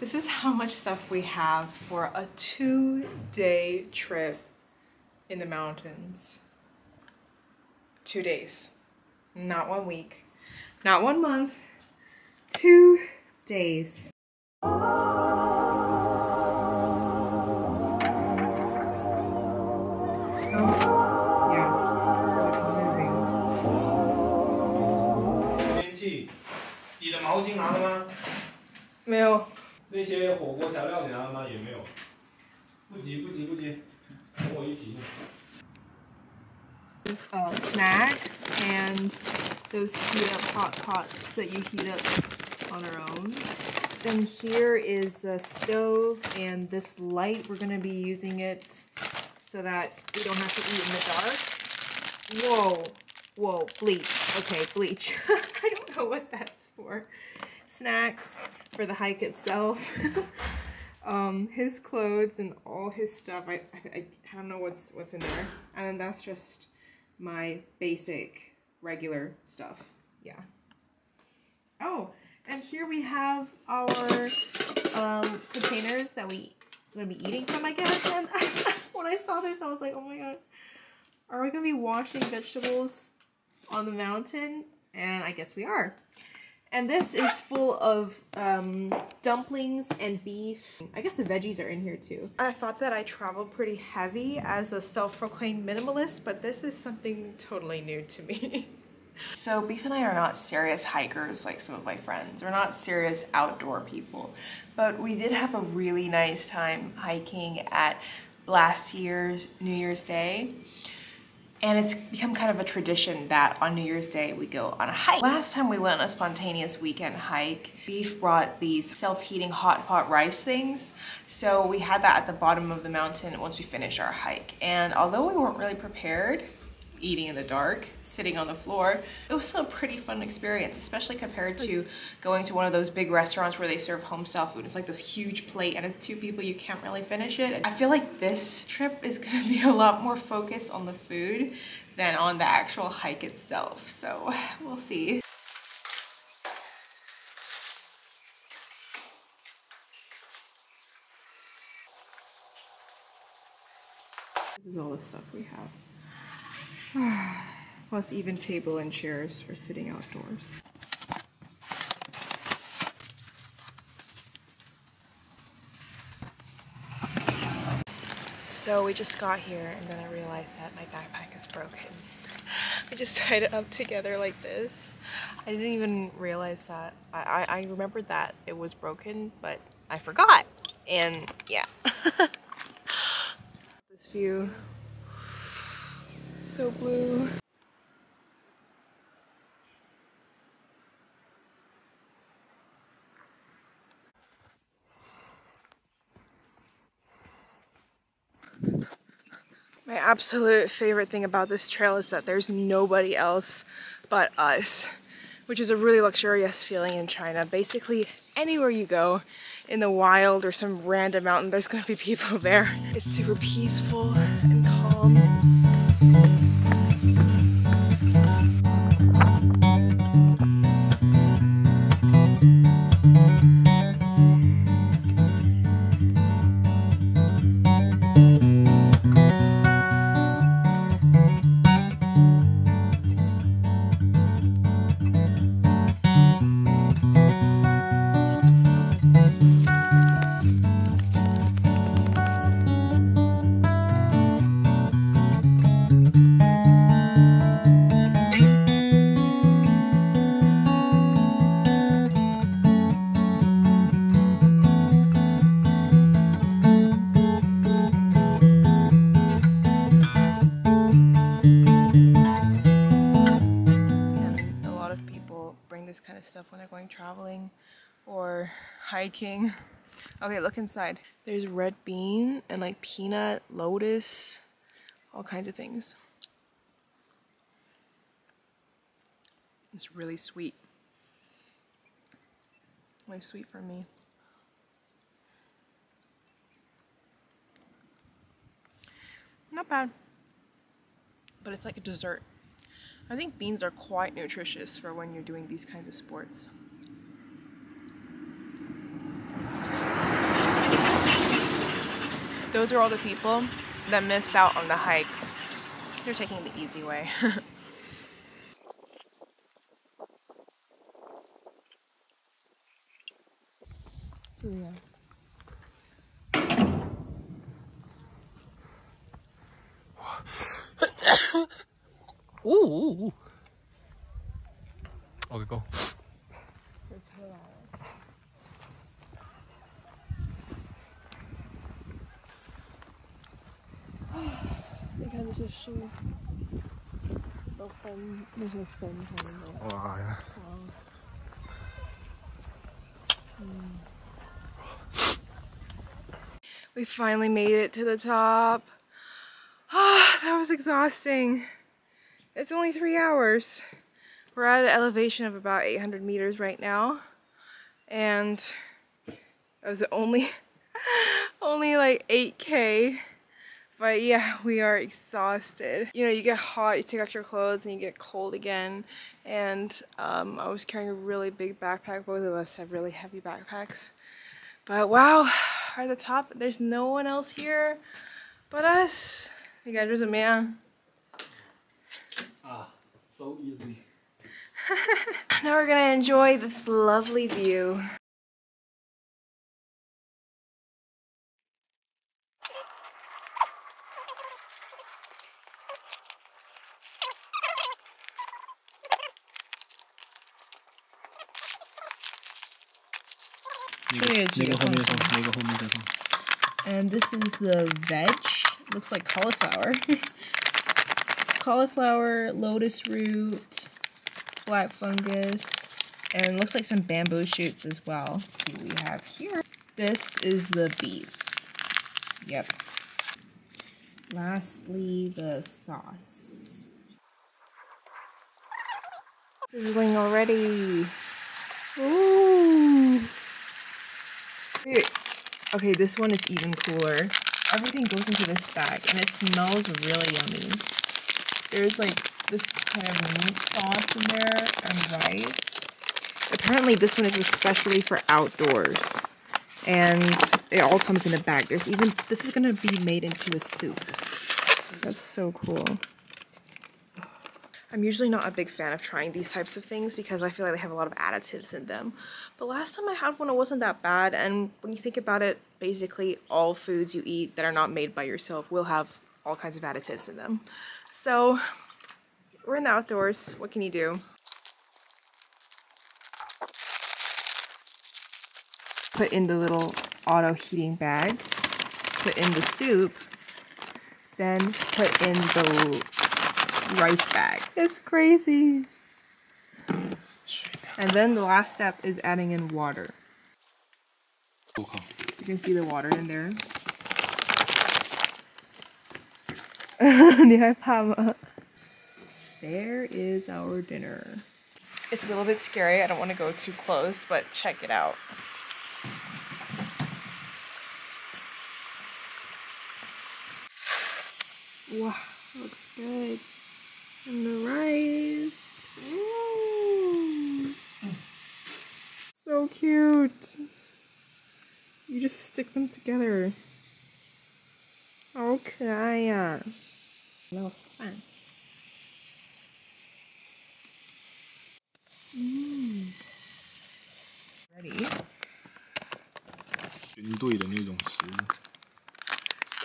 This is how much stuff we have for a two-day trip in the mountains. Two days. Not one week. Not one month. Two days. Oh, yeah. Moving. 天气，你的毛巾拿了吗？没有。 那些火锅调料你拿了吗？也没有。不急不急不急，跟我一起。 uh, snacks and those heat up hot pots that you heat up on our own. Then here is the stove and this light. We're gonna be using it so that we don't have to eat in the dark. Whoa, whoa, bleach. Okay, bleach. I don't know what that's for. Snacks for the hike itself. um, his clothes and all his stuff. I, I, I don't know what's what's in there. And that's just my basic regular stuff. Yeah. Oh, and here we have our um, containers that we gonna be eating from, I guess. And when I saw this, I was like, oh my god, are we gonna be washing vegetables on the mountain? And I guess we are. And this is full of um, dumplings and beef. I guess the veggies are in here too. I thought that I traveled pretty heavy as a self-proclaimed minimalist, but this is something totally new to me. so Beef and I are not serious hikers like some of my friends. We're not serious outdoor people. But we did have a really nice time hiking at last year's New Year's Day. And it's become kind of a tradition that on New Year's Day we go on a hike. Last time we went on a spontaneous weekend hike, Beef brought these self-heating hot pot rice things. So we had that at the bottom of the mountain once we finished our hike. And although we weren't really prepared, eating in the dark, sitting on the floor, it was still a pretty fun experience, especially compared to going to one of those big restaurants where they serve home style food. It's like this huge plate and it's two people, you can't really finish it. I feel like this trip is gonna be a lot more focused on the food than on the actual hike itself. So we'll see. This is all the stuff we have. Plus even table and chairs for sitting outdoors. So we just got here and then I realized that my backpack is broken. I just tied it up together like this. I didn't even realize that. I, I, I remembered that it was broken, but I forgot. And yeah. this view. So blue. My absolute favorite thing about this trail is that there's nobody else but us, which is a really luxurious feeling in China. Basically, anywhere you go in the wild or some random mountain, there's gonna be people there. It's super peaceful and calm. Hiking. Okay, look inside. There's red bean and like peanut, lotus, all kinds of things. It's really sweet. Really sweet for me. Not bad. But it's like a dessert. I think beans are quite nutritious for when you're doing these kinds of sports. Those are all the people that missed out on the hike. They're taking the easy way. yeah. Ooh. um. Oh, yeah. Wow. Mm. We finally made it to the top. Ah, oh, that was exhausting. It's only three hours. We're at an elevation of about 800 meters right now. And that was only, only like 8K. But yeah, we are exhausted. You know, you get hot, you take off your clothes, and you get cold again. And um, I was carrying a really big backpack. Both of us have really heavy backpacks. But wow, at the top. There's no one else here but us. You guys are man. Ah, so easy. Now we're gonna enjoy this lovely view. And this is the veg. Looks like cauliflower. cauliflower, lotus root, black fungus, and looks like some bamboo shoots as well. Let's see what we have here. This is the beef. Yep. Lastly, the sauce. Sizzling already. Ooh. Wait. Okay, this one is even cooler. Everything goes into this bag and it smells really yummy. There's like this kind of meat sauce in there and rice. Apparently this one is especially for outdoors. And it all comes in a bag. There's even, this is gonna be made into a soup. That's so cool. I'm usually not a big fan of trying these types of things because I feel like they have a lot of additives in them. But last time I had one, it wasn't that bad. And when you think about it, basically all foods you eat that are not made by yourself will have all kinds of additives in them. So we're in the outdoors. What can you do? Put in the little auto heating bag. Put in the soup. Then put in the rice bag. It's crazy. And then the last step is adding in water. You can see the water in there. there is our dinner. It's a little bit scary. I don't want to go too close, but check it out. Wow, looks good. And the rice. Ooh. So cute. You just stick them together. Okay. A little fun. Mm. Ready?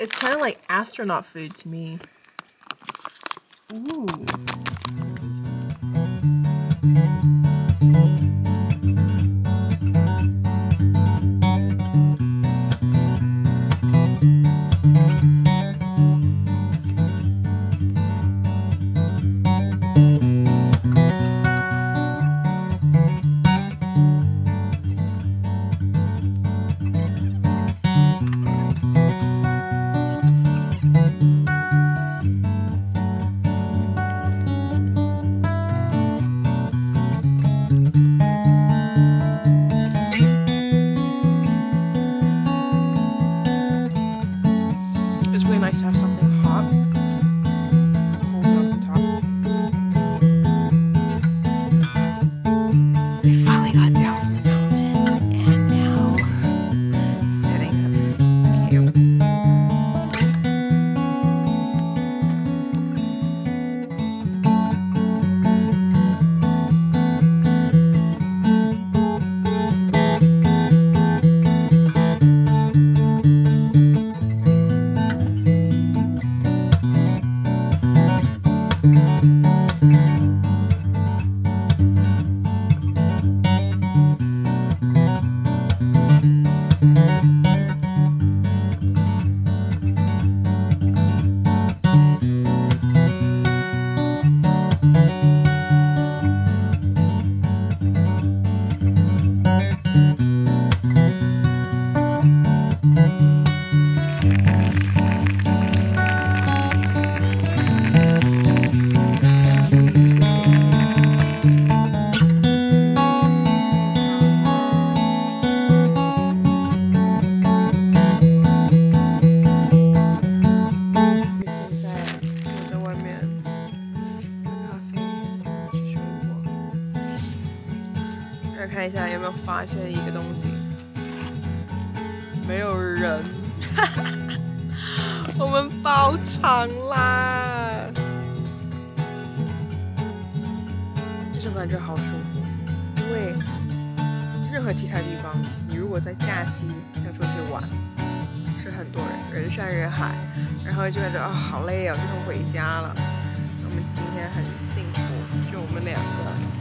It's kind of like astronaut food to me. Ooh. 发现一个东西，没有人，我们包场啦，这种感觉好舒服，因为任何其他地方，你如果在假期想出去玩，是很多人，人山人海，然后就感觉啊好累啊，就想回家了。我们今天很幸福，就我们两个。